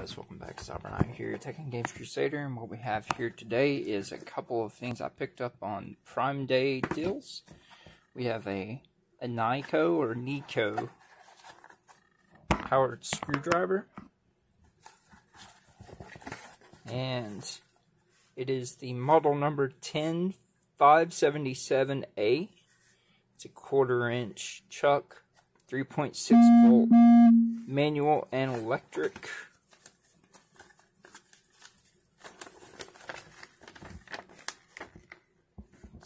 guys, welcome back to xyberKnight here, Tekken Games Crusader, and what we have here today is a couple of things I picked up on Prime Day deals. We have a, a Neiko or Neiko powered screwdriver, and it is the model number 10577A. It's a quarter inch chuck, 3.6 volt manual and electric.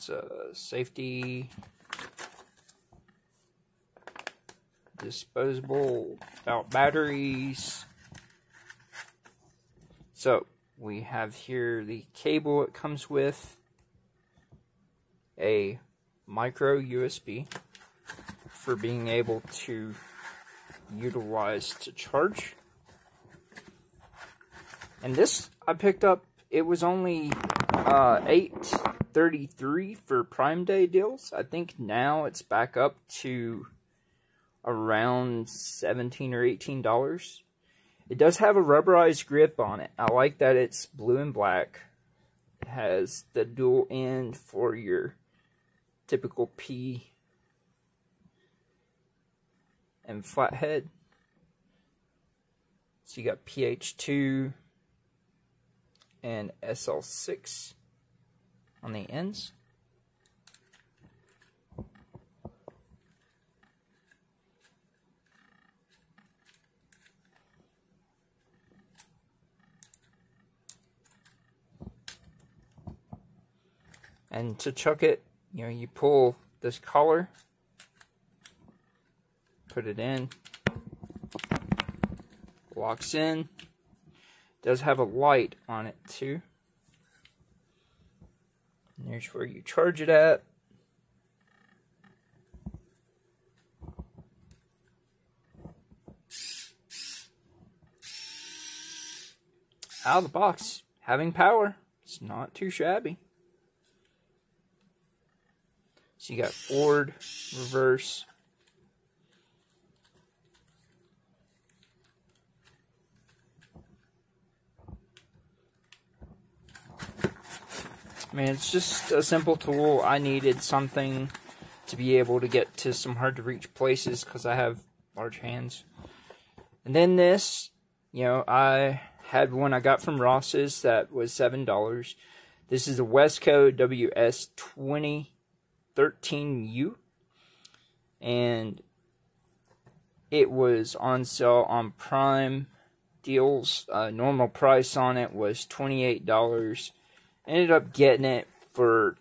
A safety disposable without batteries. So we have here the cable it comes with, a micro USB for being able to utilize to charge. And this I picked up, it was only uh, 833 for Prime Day deals. I think now it's back up to around 17 or 18 dollars. It does have a rubberized grip on it. I like that it's blue and black. It has the dual end for your typical P and flathead. So you got PH2 and SL6 on the ends. And to chuck it, you know, you pull this collar, put it in, locks in, does have a light on it too. There's where you charge it at. Out of the box, having power, it's not too shabby. So you got forward, reverse. I mean, it's just a simple tool. I needed something to be able to get to some hard to reach places because I have large hands. And then this, you know, I had one I got from Ross's that was $7. This is a WESCO WS20 13U. And it was on sale on Prime deals. Uh, normal price on it was $28. Ended up getting it for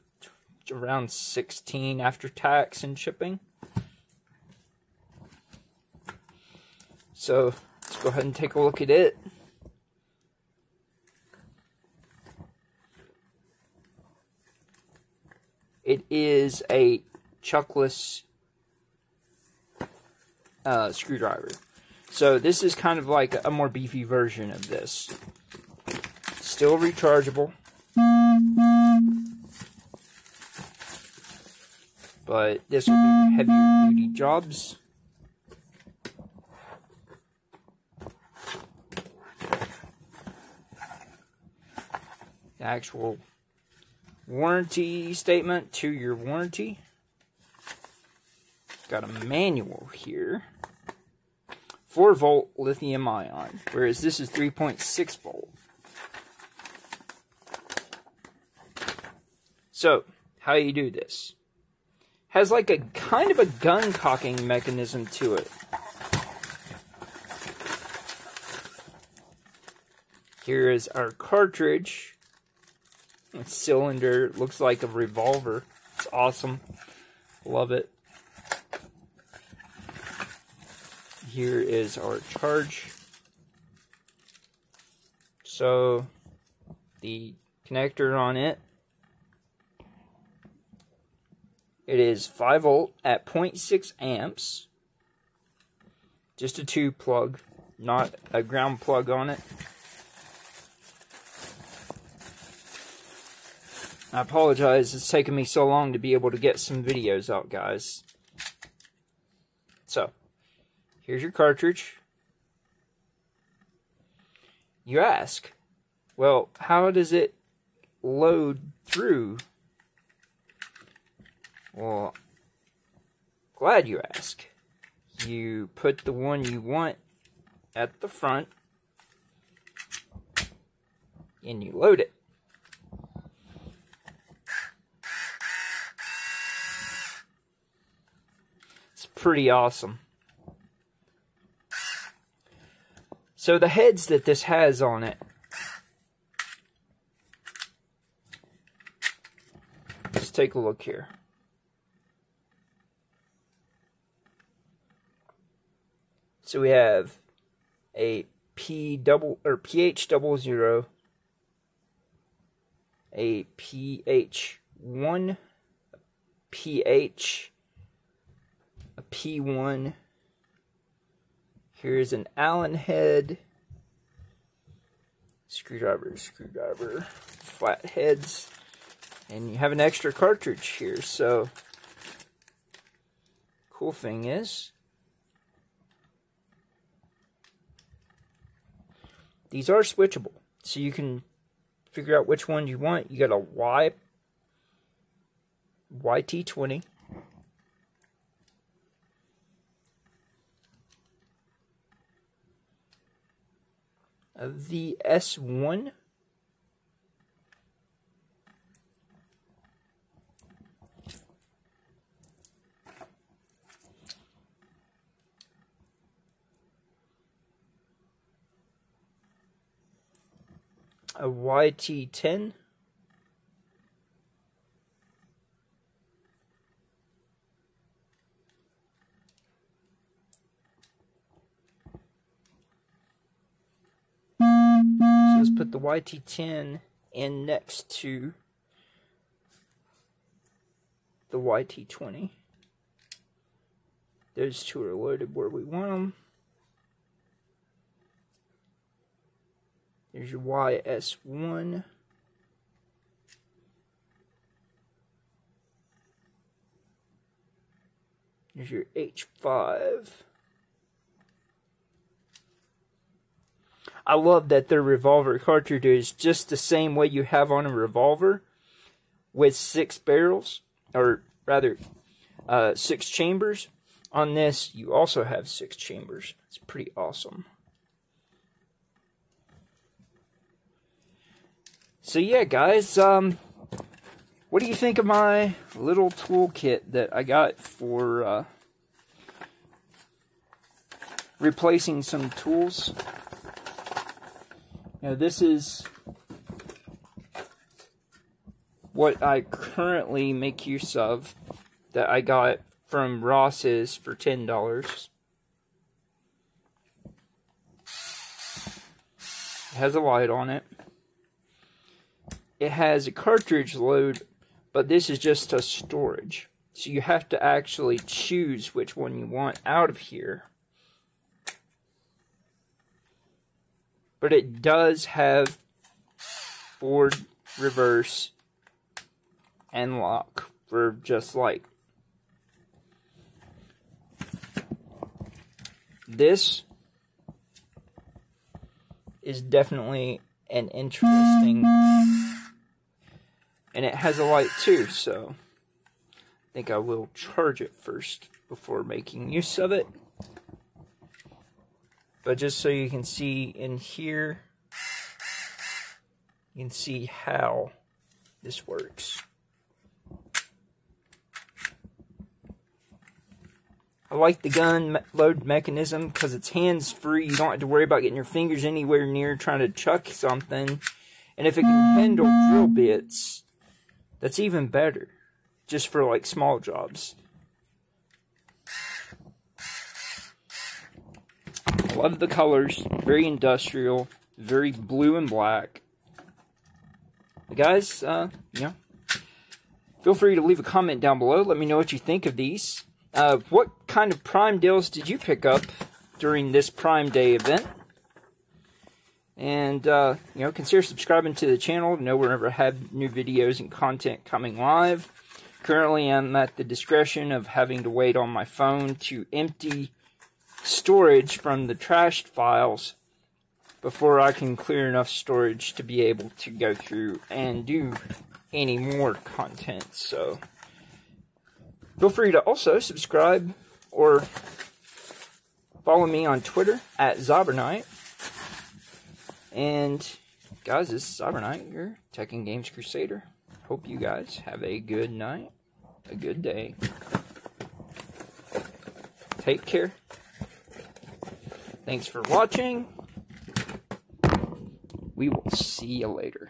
around 16 after tax and shipping. So let's go ahead and take a look at it. It is a chuckless uh, screwdriver. So this is kind of like a more beefy version of this. Still rechargeable. But this will be heavier duty jobs. The actual warranty statement to your warranty. Got a manual here. 4 volt lithium ion, whereas this is 3.6 volt. So, how you do this? Has like a kind of a gun cocking mechanism to it. Here is our cartridge cylinder looks like a revolver. It's awesome. Love it. Here is our charge. So the connector on it it is 5 volt at 0.6 amps. Just a tube plug, not a ground plug on it. I apologize, it's taken me so long to be able to get some videos out, guys. So, here's your cartridge. You ask. Well, how does it load through? Well, glad you ask. You put the one you want at the front and you load it. It's pretty awesome. So the heads that this has on it Let's take a look here. So we have a P double or pH double zero, a pH one, pH, a P one. Here's an Allen head, screwdriver, screwdriver, flat heads, and you have an extra cartridge here. So, cool thing is, These are switchable, so you can figure out which one you want. You got a Y, YT20. Uh, the S1 a YT10. So let's put the YT10 in next to the YT20. Those two are loaded where we want them. There's your YS1. There's your H5. I love that their revolver cartridge is just the same way you have on a revolver with six barrels, or rather, uh, six chambers. On this, you also have six chambers. It's pretty awesome. So yeah, guys, um, what do you think of my little toolkit that I got for uh, replacing some tools? Now this is what I currently make use of that I got from Ross's for $10. It has a light on it it has a cartridge load, but this is just a storage. So you have to actually choose which one you want out of here. But it does have forward, reverse, and lock for just like this is definitely an interesting and it has a light too, so I think I will charge it first before making use of it. But just so you can see in here, you can see how this works. I like the gun load mechanism because it's hands-free. You don't have to worry about getting your fingers anywhere near trying to chuck something. And if it can handle drill bits, that's even better. Just for like small jobs. Love the colors. Very industrial. Very blue and black. guys, uh, yeah. Feel free to leave a comment down below. Let me know what you think of these. Uh, what kind of Prime deals did you pick up during this Prime Day event? And, uh, you know, consider subscribing to the channel to know whenever I have new videos and content coming live. Currently, I'm at the discretion of having to wait on my phone to empty storage from the trashed files before I can clear enough storage to be able to go through and do any more content. So feel free to also subscribe or follow me on Twitter at xyberKnight. And guys, this is xyberKnight, your Tekken Games Crusader. Hope you guys have a good night, a good day. Take care. Thanks for watching. We will see you later.